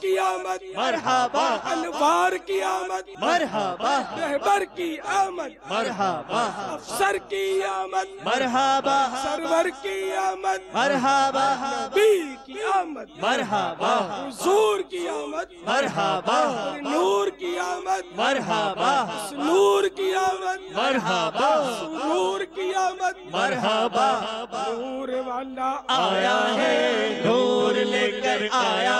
की आमद मरहबा। अनवार की आमद मरहबा। रहबर की आमद। मरहबा। अफसर की आमद। मरहबा। सरवर की आमद। मरहबा। नबी की आमद। मरहबा। हुजूर की आमद। मरहबा। नूर की आमद। मरहबा। नूर की आमद। मरहबा। नूर की आमद। मरहबा। नूर वाला आया है। नूर लेकर आया